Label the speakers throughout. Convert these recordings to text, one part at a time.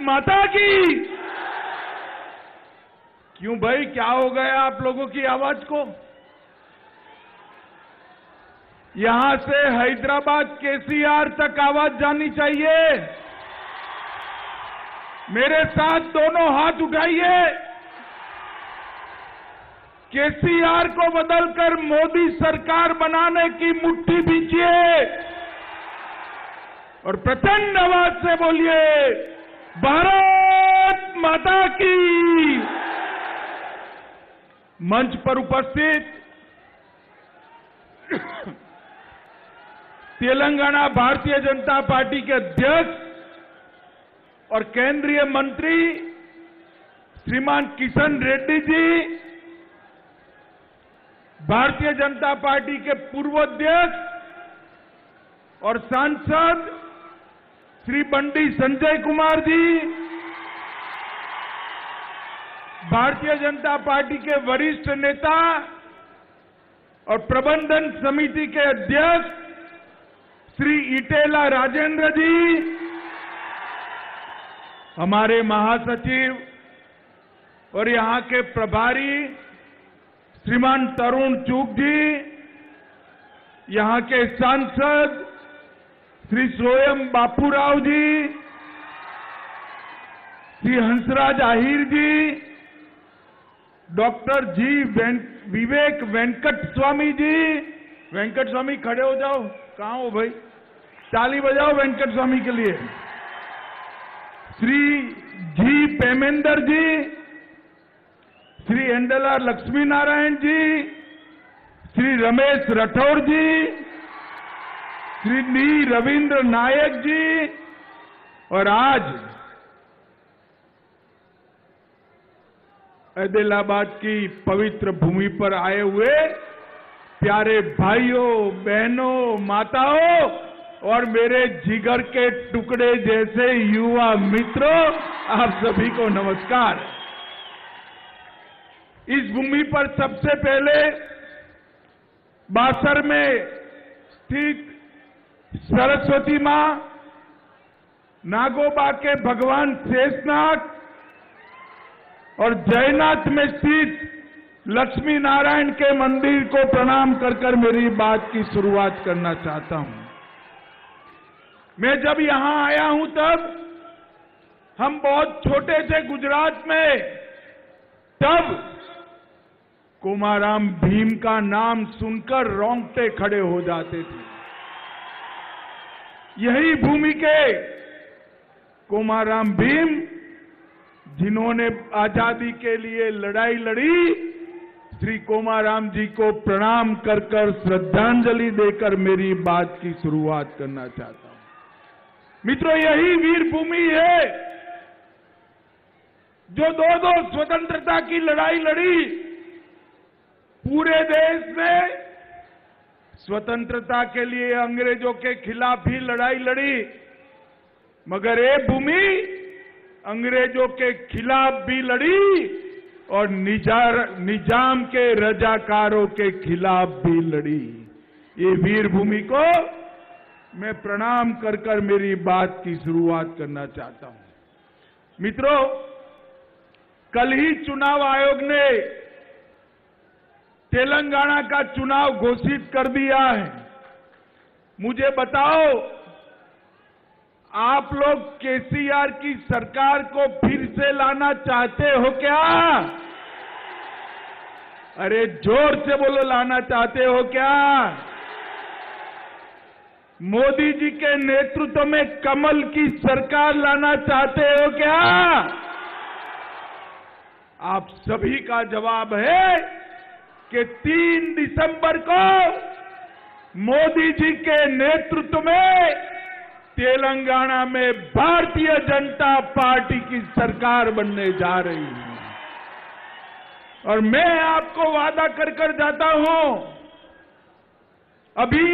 Speaker 1: माता की। क्यों भाई, क्या हो गया आप लोगों की आवाज़ को? यहाँ से हैदराबाद केसीआर तक आवाज़ जानी चाहिए। मेरे साथ दोनों हाथ उठाइए। केसीआर को बदलकर मोदी सरकार बनाने की मुट्ठी बीजिए और प्रचंड आवाज़ से बोलिए भारत माता की। मंच पर उपस्थित तेलंगाना भारतीय जनता पार्टी के अध्यक्ष और केंद्रीय मंत्री श्रीमान किशन रेड्डी जी, भारतीय जनता पार्टी के पूर्व अध्यक्ष और सांसद श्री बंडी संजय कुमार जी। भारतीय जनता पार्टी के वरिष्ठ नेता और प्रबंधन समिति के अध्यक्ष श्री इटेला राजेंद्र जी। हमारे महासचिव और यहाँ के प्रभारी श्रीमान तरुण चूक जी, यहाँ के सांसद श्री स्वयं बापूराव जी श्री हंसराज आहिर जी डॉक्टर जी वें, विवेक वेंकट स्वामी जी। वेंकट स्वामी खड़े हो जाओ। कहाँ हो भाई? ताली बजाओ वेंकट स्वामी के लिए। श्री जी पेमेंदर जी श्री एंडलार लक्ष्मी नारायण जी श्री रमेश राठौर जी श्री डी रविंद्र नायक जी और आज ऐदिलाबाद की पवित्र भूमि पर आए हुए प्यारे भाइयों, बहनों, माताओं और मेरे जिगर के टुकड़े जैसे युवा मित्रों, आप सभी को नमस्कार। इस भूमि पर सबसे पहले बासर में स्थित सरस्वती माँ, नागोबा के भगवान शेषनाथ और जयनाथ में स्थित लक्ष्मी नारायण के मंदिर को प्रणाम कर कर मेरी बात की शुरुआत करना चाहता हूँ। मैं जब यहाँ आया हूँ तब हम बहुत छोटे थे गुजरात में। तब कुमाराम भीम का नाम सुनकर रोंगटे खड़े हो जाते थे। यही भूमि के कुमाराम भीम जिन्होंने आज़ादी के लिए लड़ाई लड़ी, श्री कोमाराम जी को प्रणाम कर कर श्रद्धांजलि देकर मेरी बात की शुरुआत करना चाहता हूँ। मित्रों, यही वीर भूमि है जो दो दो स्वतंत्रता की लड़ाई लड़ी। पूरे देश में स्वतंत्रता के लिए अंग्रेज़ों के खिलाफ ही लड़ाई लड़ी। मगर ये भूमि अंग्रेज़ों के खिलाफ भी लड़ी और निजार, निज़ाम के रजाकारों के खिलाफ भी लड़ी। ये वीर भूमि को मैं प्रणाम कर कर मेरी बात की शुरुआत करना चाहता हूँ। मित्रों कल ही चुनाव आयोग ने तेलंगाना का चुनाव घोषित कर दिया है। मुझे बताओ, आप लोग केसीआर की सरकार को फिर से लाना चाहते हो क्या? अरे ज़ोर से बोलो, लाना चाहते हो क्या? मोदी जी के नेतृत्व में कमल की सरकार लाना चाहते हो क्या? आप सभी का जवाब है कि 3 दिसंबर को मोदी जी के नेतृत्व में तेलंगाना में भारतीय जनता पार्टी की सरकार बनने जा रही है। और मैं आपको वादा कर कर जाता हूँ, अभी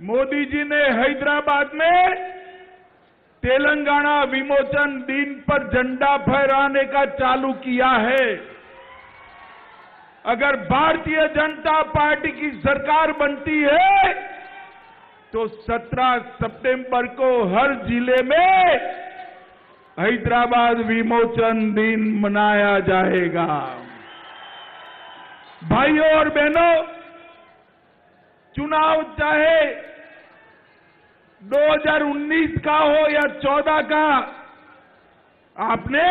Speaker 1: मोदी जी ने हैदराबाद में तेलंगाना विमोचन दिन पर झंडा फहराने का चालू किया है। अगर भारतीय जनता पार्टी की सरकार बनती है तो 17 सितंबर को हर ज़िले में हैदराबाद विमोचन दिन मनाया जाएगा। भाइयों और बहनों, चुनाव चाहे 2019 का हो या 14 का, आपने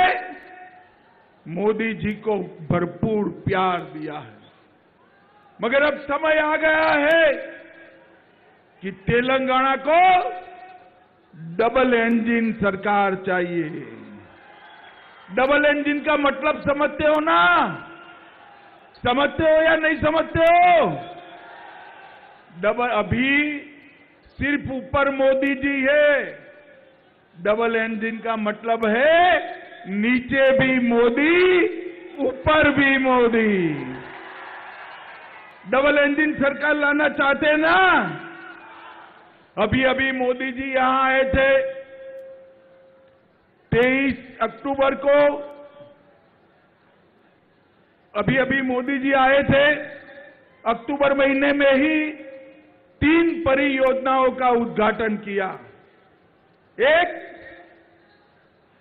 Speaker 1: मोदी जी को भरपूर प्यार दिया है। मगर अब समय आ गया है कि तेलंगाना को डबल इंजन सरकार चाहिए। डबल इंजन का मतलब समझते हो ना? समझते हो या नहीं समझते हो? डबल, अभी सिर्फ़ ऊपर मोदी जी है। डबल इंजन का मतलब है नीचे भी मोदी, ऊपर भी मोदी। डबल इंजन सरकार लाना चाहते ना? अभी अभी मोदी जी यहाँ आए थे। 23 अक्टूबर को अभी अभी मोदी जी आए थे। अक्टूबर महीने में ही तीन परियोजनाओं का उद्घाटन किया। एक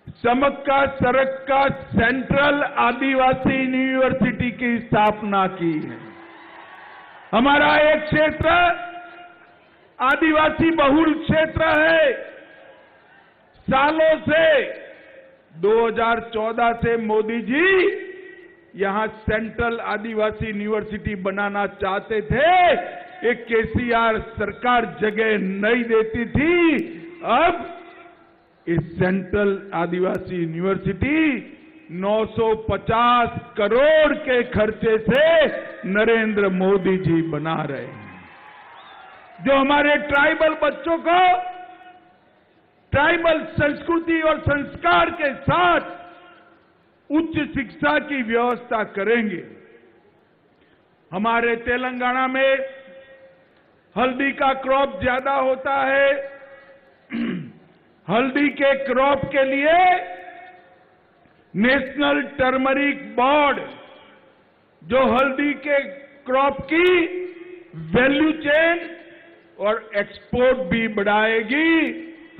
Speaker 1: समक का सरक का सेंट्रल आदिवासी यूनिवर्सिटी की स्थापना की है। हमारा एक क्षेत्र आदिवासी बहुल क्षेत्र है। सालों से 2014 से मोदी जी यहाँ सेंट्रल आदिवासी यूनिवर्सिटी बनाना चाहते थे। एक केसीआर सरकार जगह नहीं देती थी। अब इस सेंट्रल आदिवासी यूनिवर्सिटी 950 करोड़ के खर्चे से नरेंद्र मोदी जी बना रहे हैं। जो हमारे ट्राइबल बच्चों को ट्राइबल संस्कृति और संस्कार के साथ उच्च शिक्षा की व्यवस्था करेंगे। हमारे तेलंगाना में हल्दी का क्रॉप ज़्यादा होता है हल्दी के क्रॉप के लिए नेशनल टर्मरिक बोर्ड, जो हल्दी के क्रॉप की वैल्यू चेन और एक्सपोर्ट भी बढ़ाएगी,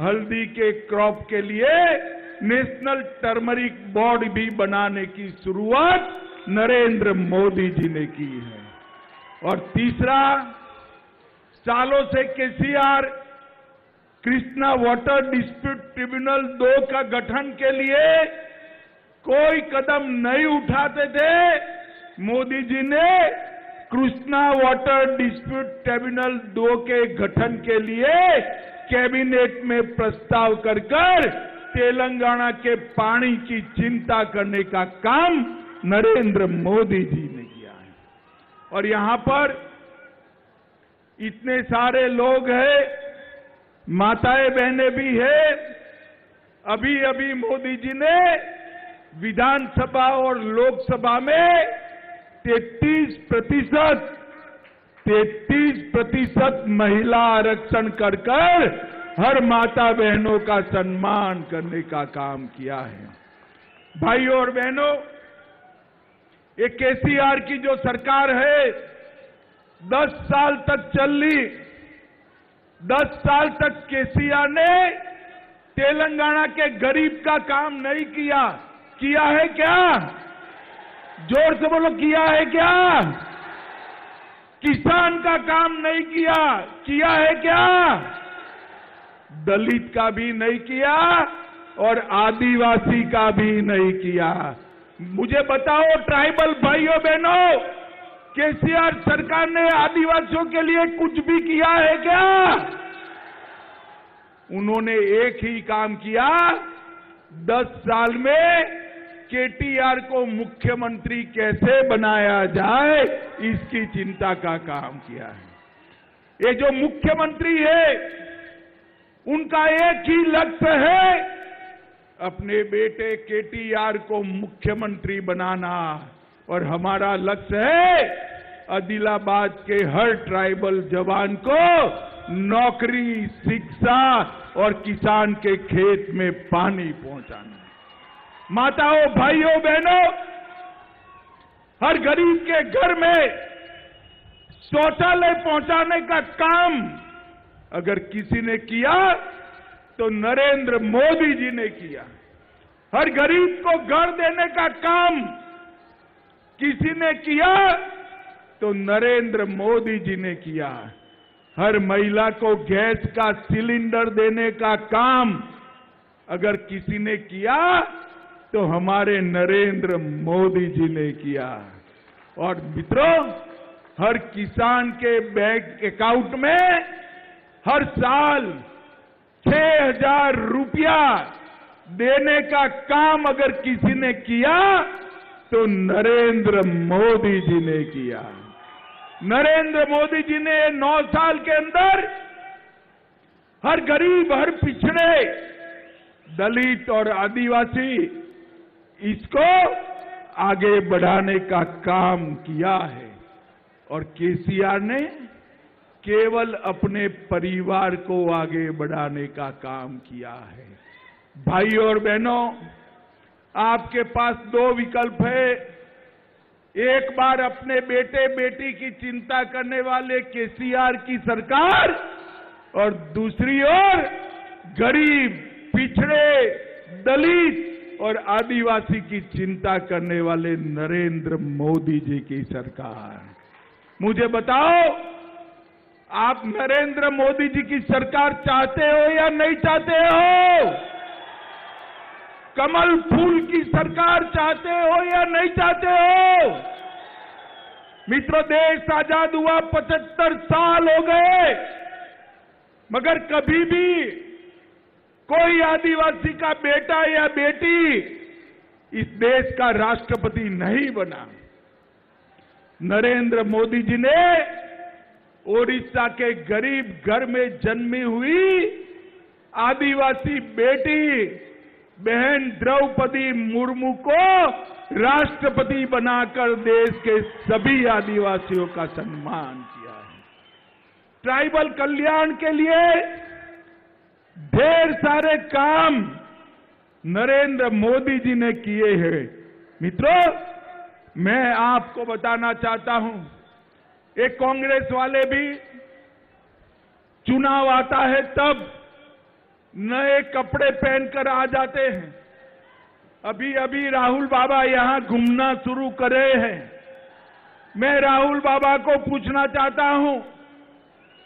Speaker 1: हल्दी के क्रॉप के लिए नेशनल टर्मरिक बोर्ड भी बनाने की शुरुआत नरेंद्र मोदी जी ने की है। और तीसरा, सालों से KCR Krishna water dispute tribunal दो का गठन के लिए कोई कदम नहीं उठाते थे। मोदी जी ने कृष्णा वाटर डिस्प्यूट ट्रिब्यूनल दो के गठन के लिए कैबिनेट में प्रस्ताव कर कर तेलंगाना के पानी की चिंता करने का काम नरेंद्र मोदी जी ने किया है। और यहाँ पर इतने सारे लोग हैं माताएँ बहनें भी है। अभी अभी मोदी जी ने विधानसभा और लोकसभा में 33 प्रतिशत 33 प्रतिशत महिला आरक्षण कर कर हर माता बहनों का सम्मान करने का काम किया है। भाइयों और बहनों ये केसीआर की जो सरकार है, दस साल तक चल ली दस साल तक केसीआर ने तेलंगाना के गरीब का काम नहीं किया। किया है क्या? ज़ोर से बोलो, किया है क्या? किसान का काम नहीं किया। किया है क्या? दलित का भी नहीं किया और आदिवासी का भी नहीं किया। मुझे बताओ, ट्राइबल भाइयों बहनों केसीआर सरकार ने आदिवासियों के लिए कुछ भी किया है क्या? उन्होंने एक ही काम किया। दस साल में केटीआर को मुख्यमंत्री कैसे बनाया जाए, इसकी चिंता का काम किया है। ये जो मुख्यमंत्री है, उनका एक ही लक्ष्य है, अपने बेटे केटीआर को मुख्यमंत्री बनाना। और हमारा लक्ष्य है आदिलाबाद के हर ट्राइबल जवान को नौकरी, शिक्षा और किसान के खेत में पानी पहुंचाना माताओं, भाइयों, बहनों, हर गरीब के घर में शौचालय पहुँचाने का काम अगर किसी ने किया तो नरेंद्र मोदी जी ने किया। हर गरीब को घर देने का काम किसी ने किया तो नरेंद्र मोदी जी ने किया। हर महिला को गैस का सिलेंडर देने का काम अगर किसी ने किया तो हमारे नरेंद्र मोदी जी ने किया। और मित्रों, हर किसान के बैंक अकाउंट में हर साल छह हज़ार रुपया देने का काम अगर किसी ने किया तो नरेंद्र मोदी जी ने किया। नरेंद्र मोदी जी ने नौ साल के अंदर हर गरीब, हर पिछड़े, दलित और आदिवासी, इसको आगे बढ़ाने का काम किया है। और केसीआर ने केवल अपने परिवार को आगे बढ़ाने का काम किया है। भाई और बहनों आपके पास दो विकल्प है। एक बार अपने बेटे बेटी की चिंता करने वाले केसीआर की सरकार और दूसरी ओर गरीब, पिछड़े, दलित और आदिवासी की चिंता करने वाले नरेंद्र मोदी जी की सरकार। मुझे बताओ, आप नरेंद्र मोदी जी की सरकार चाहते हो या नहीं चाहते हो? कमल फूल की सरकार चाहते हो या नहीं चाहते हो? मित्रों, देश आज़ाद हुआ पचहत्तर साल हो गए, मगर कभी भी कोई आदिवासी का बेटा या बेटी इस देश का राष्ट्रपति नहीं बना। नरेंद्र मोदी जी ने ओडिशा के गरीब घर में जन्मी हुई आदिवासी बेटी बहन द्रौपदी मुर्मू को राष्ट्रपति बनाकर देश के सभी आदिवासियों का सम्मान किया है। ट्राइबल कल्याण के लिए ढेर सारे काम नरेंद्र मोदी जी ने किए हैं। मित्रों, मैं आपको बताना चाहता हूँ, एक कांग्रेस वाले भी चुनाव आता है तब नए कपड़े पहनकर आ जाते हैं। अभी अभी राहुल बाबा यहाँ घूमना शुरू करे हैं। मैं राहुल बाबा को पूछना चाहता हूँ,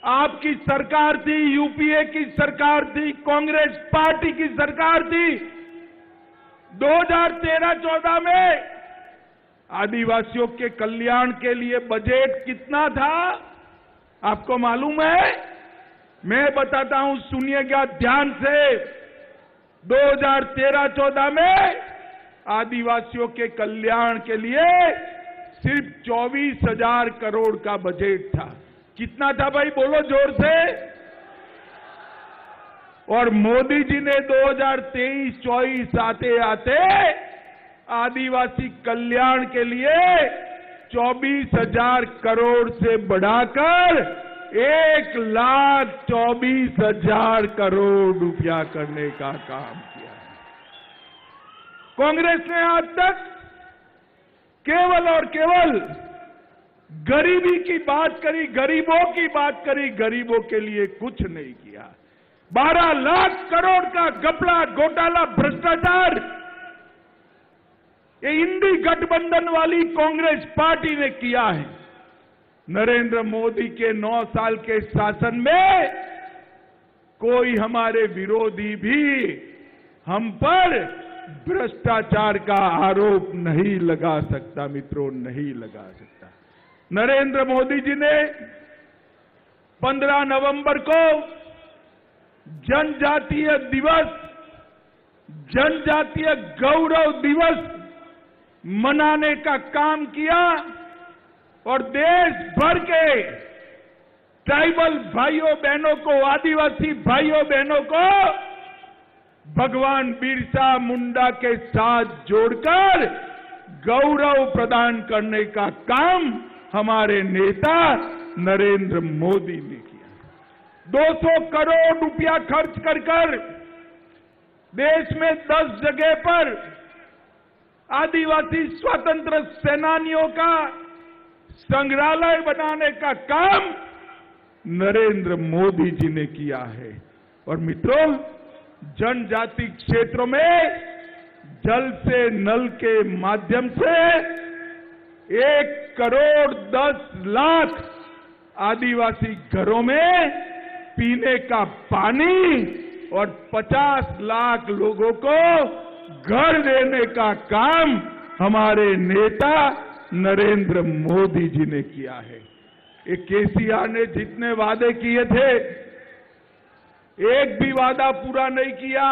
Speaker 1: आपकी सरकार थी, यूपीए की सरकार थी, कांग्रेस पार्टी की सरकार थी। 2013-14 में आदिवासियों के कल्याण के लिए बजट कितना था? आपको मालूम है? मैं बताता हूँ सुनिएगा ध्यान से। 2013-14 में आदिवासियों के कल्याण के लिए सिर्फ़ चौबीस हज़ार करोड़ का बजट था। कितना था भाई? बोलो ज़ोर से। और मोदी जी ने 2023-24 आते आते आदिवासी कल्याण के लिए चौबीस हज़ार करोड़ से बढ़ाकर एक लाख चौबीस हज़ार करोड़ रुपया करने का काम किया है। कांग्रेस ने आज तक केवल और केवल गरीबी की बात करी, गरीबों की बात करी, गरीबों के लिए कुछ नहीं किया। बारह लाख करोड़ का गपला घोटाला, भ्रष्टाचार, ये इंडी गठबंधन वाली कांग्रेस पार्टी ने किया है। नरेंद्र मोदी के नौ साल के शासन में कोई हमारे विरोधी भी हम पर भ्रष्टाचार का आरोप नहीं लगा सकता, मित्रों, नहीं लगा सकता। नरेंद्र मोदी जी ने 15 नवंबर को जनजातीय दिवस, जनजातीय गौरव दिवस मनाने का काम किया। और देश भर के ट्राइबल भाइयों बहनों को, आदिवासी भाइयों बहनों को भगवान बिरसा मुंडा के साथ जोड़कर गौरव प्रदान करने का काम हमारे नेता नरेंद्र मोदी ने किया। 200 करोड़ रुपया खर्च कर कर देश में 10 जगह पर आदिवासी स्वतंत्र सेनानियों का संग्रहालय बनाने का काम नरेंद्र मोदी जी ने किया है। और मित्रों, जनजाति क्षेत्रों में जल से नल के माध्यम से एक करोड़ दस लाख आदिवासी घरों में पीने का पानी और पचास लाख लोगों को घर देने का काम हमारे नेता नरेंद्र मोदी जी ने किया है। ये केसीआर ने जितने वादे किए थे, एक भी वादा पूरा नहीं किया।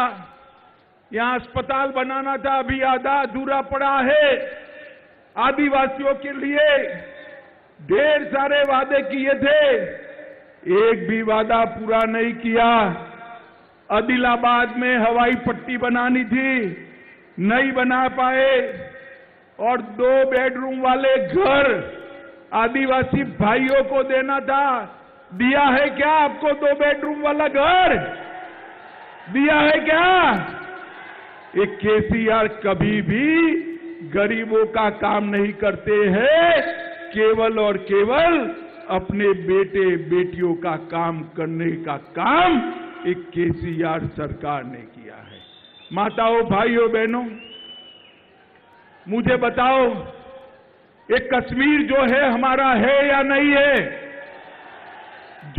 Speaker 1: यहाँ अस्पताल बनाना था, अभी आधा अधूरा पड़ा है। आदिवासियों के लिए ढेर सारे वादे किए थे। एक भी वादा पूरा नहीं किया। आदिलाबाद में हवाई पट्टी बनानी थी, नहीं बना पाए। और दो बेडरूम वाले घर आदिवासी भाइयों को देना था। दिया है क्या आपको दो बेडरूम वाला घर? दिया है क्या? ये केसीआर कभी भी गरीबों का काम नहीं करते हैं। केवल और केवल अपने बेटे, बेटियों का काम करने का काम एक केसीआर सरकार ने किया है। माताओं, भाइयों, बहनों मुझे बताओ, ये कश्मीर जो है, हमारा है या नहीं है?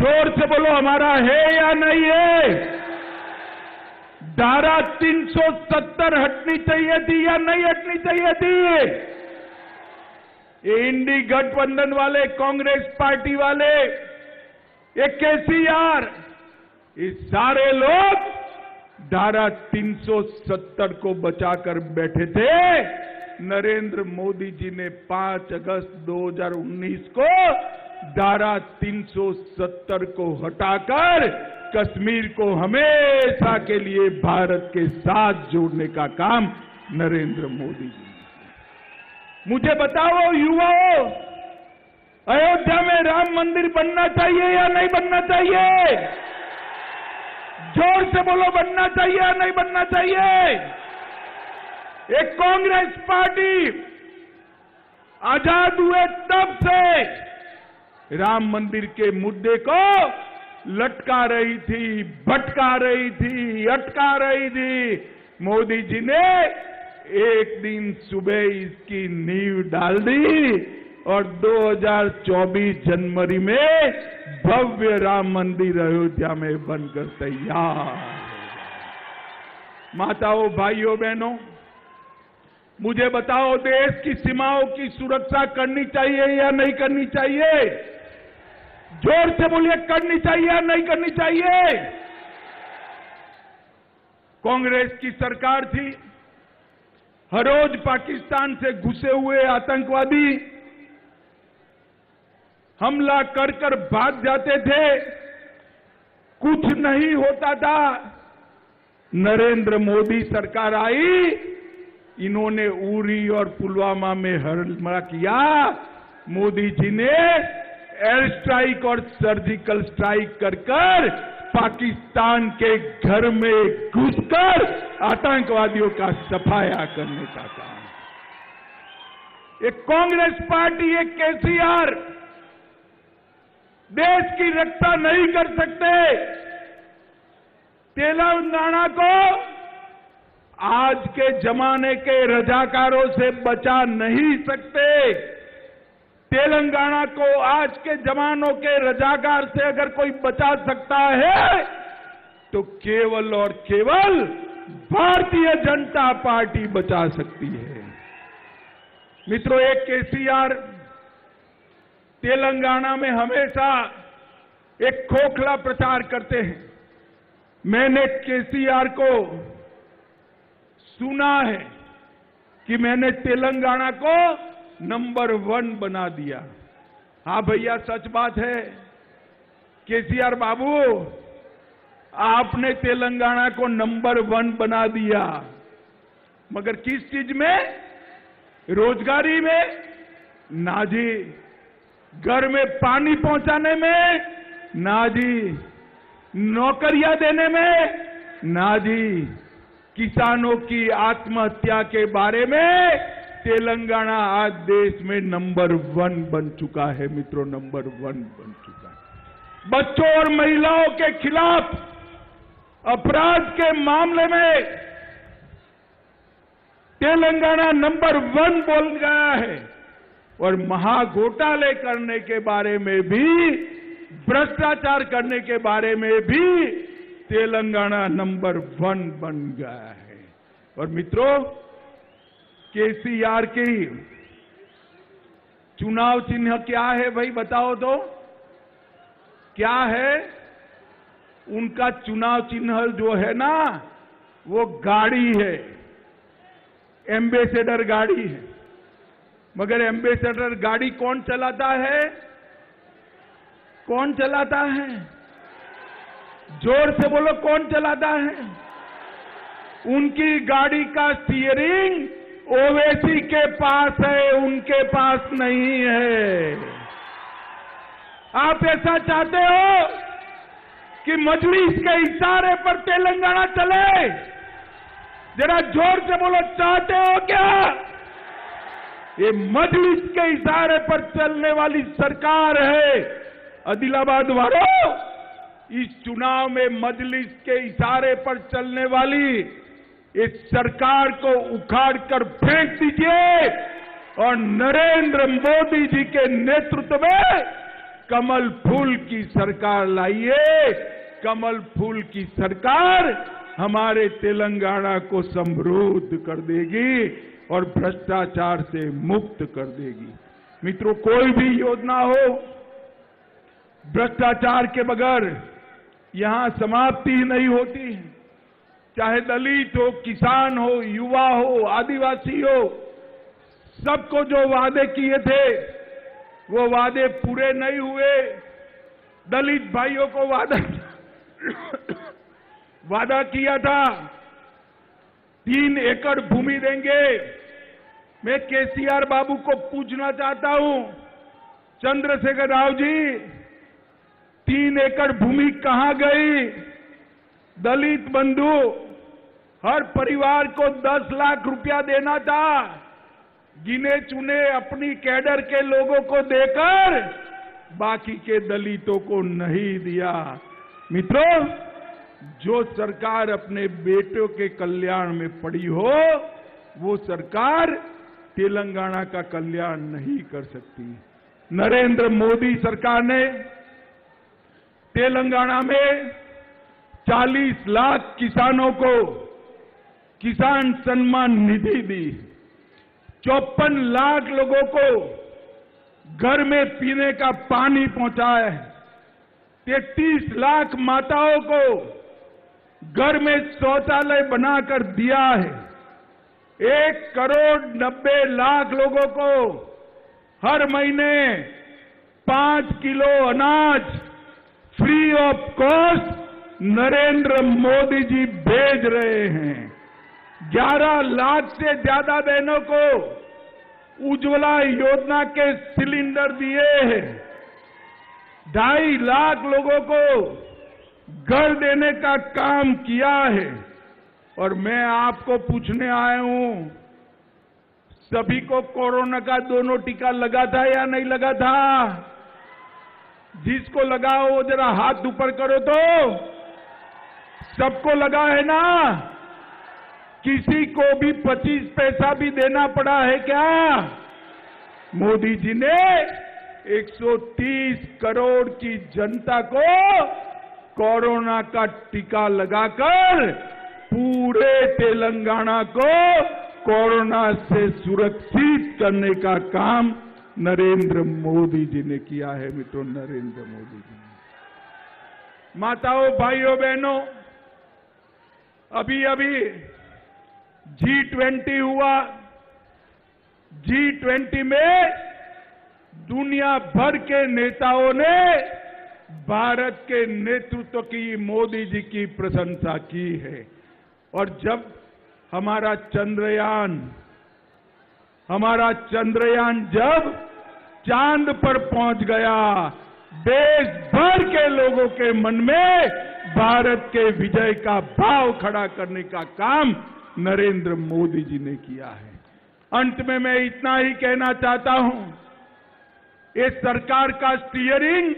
Speaker 1: ज़ोर से बोलो, हमारा है या नहीं है? धारा 370 हटनी चाहिए थी या नहीं हटनी चाहिए थी? ये इंडी गठबंधन वाले, कांग्रेस पार्टी वाले, ये केसीआर, ये सारे लोग धारा 370 को बचाकर बैठे थे। नरेंद्र मोदी जी ने 5 अगस्त 2019 को धारा 370 को हटाकर कश्मीर को हमेशा के लिए भारत के साथ जोड़ने का काम नरेंद्र मोदी जी मुझे बताओ, युवाओं, अयोध्या में राम मंदिर बनना चाहिए या नहीं बनना चाहिए? ज़ोर से बोलो, बनना चाहिए या नहीं बनना चाहिए? एक कांग्रेस पार्टी आज़ाद हुए तब से राम मंदिर के मुद्दे को लटका रही थी, भटका रही थी, अटका रही थी। मोदी जी ने एक दिन सुबह इसकी नींव डाल दी और 2024 जनवरी में भव्य राम मंदिर अयोध्या में बनकर तैयार। माताओं, भाइयों, बहनों मुझे बताओ देश की सीमाओं की सुरक्षा करनी चाहिए या नहीं करनी चाहिए? ज़ोर से बोलिए, करनी चाहिए या नहीं करनी चाहिए? कांग्रेस की सरकार थी। हर रोज पाकिस्तान से घुसे हुए आतंकवादी हमला कर कर भाग जाते थे। कुछ नहीं होता था। नरेंद्र मोदी सरकार आई इन्होंने उरी और पुलवामा में हमला किया। मोदी जी ने एयर स्ट्राइक और सर्जिकल स्ट्राइक कर कर पाकिस्तान के घर में घुसकर आतंकवादियों का सफाया करने का काम। एक कांग्रेस पार्टी, एक केसीआर, देश की रक्षा नहीं कर सकते। तेलंगाना को आज के जमाने के रजाकारों से बचा नहीं सकते। तेलंगाना को आज के जमानों के रजाकार से अगर कोई बचा सकता है तो केवल और केवल भारतीय जनता पार्टी बचा सकती है। मित्रों, एक केसीआर तेलंगाना में हमेशा एक खोखला प्रचार करते हैं। मैंने केसीआर को सुना है कि मैंने तेलंगाना को नंबर वन बना दिया। हाँ भैया, सच बात है। केसीआर बाबू, आपने तेलंगाना को नंबर वन बना दिया। मगर किस चीज़ में? रोजगारी में। ना जी, घर में पानी पहुँचाने में। ना जी, नौकरियाँ देने में। ना जी किसानों की आत्महत्या के बारे में तेलंगाना आज देश में नंबर वन बन चुका है, मित्रों, नंबर वन बन चुका है। बच्चों और महिलाओं के खिलाफ अपराध के मामले में तेलंगाना नंबर वन बोल गया है और महाघोटाले करने के बारे में भी, भ्रष्टाचार करने के बारे में भी तेलंगाना नंबर वन बन गया है। और मित्रों, केसीआर की चुनाव चिन्ह क्या है भाई बताओ तो? क्या है? उनका चुनाव चिन्ह जो है ना, वो गाड़ी है। एम्बेसडर गाड़ी है। मगर एम्बेसडर गाड़ी कौन चलाता है? कौन चलाता है? ज़ोर से बोलो, कौन चलाता है? उनकी गाड़ी का स्टीयरिंग ओवैसी के पास है, उनके पास नहीं है। आप ऐसा चाहते हो कि मजलिस के इशारे पर तेलंगाना चले? जरा ज़ोर से बोलो, चाहते हो क्या? ये मजलिस के इशारे पर चलने वाली सरकार है, आदिलाबाद वालों। इस चुनाव में मजलिस के इशारे पर चलने वाली इस सरकार को उखाड़ कर फेंक दीजिए। और नरेंद्र मोदी जी के नेतृत्व में कमल फूल की सरकार लाइए। कमल फूल की सरकार हमारे तेलंगाना को समृद्ध कर देगी और भ्रष्टाचार से मुक्त कर देगी। मित्रों, कोई भी योजना हो, भ्रष्टाचार के बगैर यहाँ समाप्ति ही नहीं होती। है चाहे दलित हो, किसान हो, युवा हो, आदिवासी हो, सबको जो वादे किए थे, वो वादे पूरे नहीं हुए। दलित भाइयों को वादा वादा किया था, तीन एकड़ भूमि देंगे। मैं केसीआर बाबू को पूछना चाहता हूँ। चंद्रशेखर राव जी तीन एकड़ भूमि कहाँ गई? दलित बंधु, हर परिवार को दस लाख रुपया देना था। गिने चुने अपनी कैडर के लोगों को देकर बाकी के दलितों को नहीं दिया। मित्रों, जो सरकार अपने बेटों के कल्याण में पड़ी हो, वो सरकार तेलंगाना का कल्याण नहीं कर सकती। नरेंद्र मोदी सरकार ने तेलंगाना में 40 लाख किसानों को किसान सम्मान निधि दी चौपन लाख लोगों को घर में पीने का पानी पहुँचाया है। तैतीस लाख माताओं को घर में शौचालय बनाकर दिया है। एक करोड़ नब्बे लाख लोगों को हर महीने पाँच किलो अनाज free of cost Narendra Modi ji भेज रहे हैं। 11 लाख से ज़्यादा बहनों को उज्ज्वला योजना के सिलेंडर दिए हैं। ढाई लाख लोगों को घर देने का काम किया है। और मैं आपको पूछने आया हूँ, सभी को कोरोना का दोनों टीका लगा था या नहीं लगा था? जिसको लगा हो जरा हाथ ऊपर करो तो। सबको लगा है ना? किसी को भी 25 पैसा भी देना पड़ा है क्या? मोदी जी ने 130 करोड़ की जनता को कोरोना का टीका लगाकर पूरे तेलंगाना को कोरोना से सुरक्षित करने का काम नरेंद्र मोदी जी ने किया है मित्रों, नरेंद्र मोदी जी माताओं, भाइयों, बहनों अभी अभी जी ट्वेंटी हुआ। जी ट्वेंटी में दुनिया भर के नेताओं ने भारत के नेतृत्व की मोदी जी की प्रशंसा की है। और जब हमारा चंद्रयान हमारा चंद्रयान जब चाँद पर पहुँच गया, देश भर के लोगों के मन में भारत के विजय का भाव खड़ा करने का काम नरेंद्र मोदी जी ने किया है। अंत में मैं इतना ही कहना चाहता हूँ, इस सरकार का स्टीयरिंग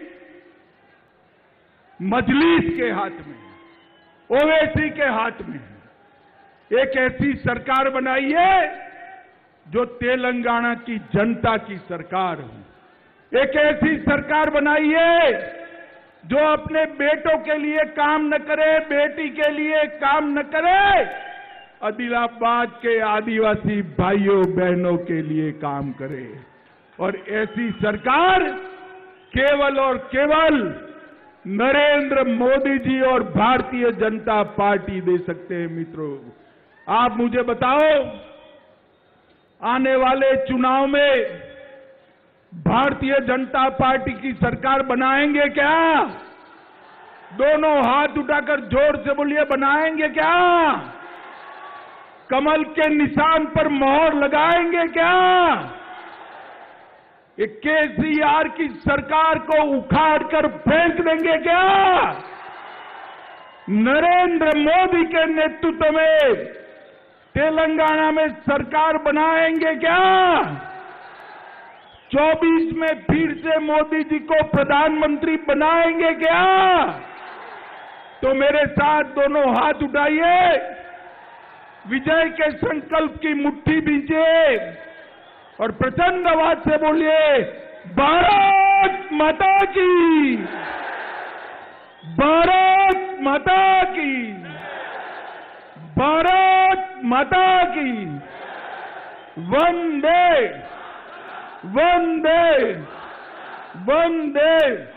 Speaker 1: मजलिस के हाथ में ओवैसी के हाथ में है। एक ऐसी सरकार बनाइए जो तेलंगाना की जनता की सरकार हो। एक ऐसी सरकार बनाइए जो अपने बेटों के लिए काम न करे, बेटी के लिए काम न करे। आदिलाबाद के आदिवासी भाइयों, बहनों के लिए काम करे। और ऐसी सरकार केवल और केवल नरेंद्र मोदी जी और भारतीय जनता पार्टी दे सकते हैं, मित्रों। आप मुझे बताओ आने वाले चुनाव में भारतीय जनता पार्टी की सरकार बनाएँगे क्या? दोनों हाथ उठाकर ज़ोर से बोलिए, बनाएँगे क्या? कमल के निशान पर मोहर लगाएँगे क्या? केसीआर की सरकार को उखाड़ कर फेंक देंगे क्या? नरेंद्र मोदी के नेतृत्व में तेलंगाना में सरकार बनाएँगे क्या? 24 में फिर से मोदी जी को प्रधानमंत्री बनाएँगे क्या? तो मेरे साथ दोनों हाथ उठाइए। विजय के संकल्प की मुट्ठी दीजिए और प्रचंड आवाज़ से बोलिए, भारत माता की, भारत माता की, भारत माता की। वंदे वंदे वंदे।